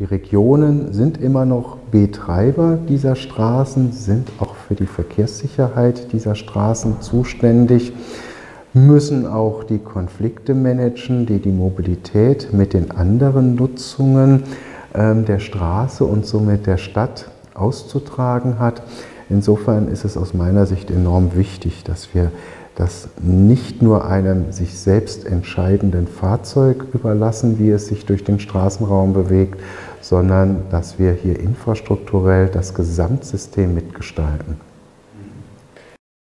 Die Regionen sind immer noch Betreiber dieser Straßen, sind auch für die Verkehrssicherheit dieser Straßen zuständig, müssen auch die Konflikte managen, die die Mobilität mit den anderen Nutzungen ähm, der Straße und somit der Stadt auszutragen hat. Insofern ist es aus meiner Sicht enorm wichtig, dass wir das nicht nur einem sich selbst entscheidenden Fahrzeug überlassen, wie es sich durch den Straßenraum bewegt, sondern dass wir hier infrastrukturell das Gesamtsystem mitgestalten.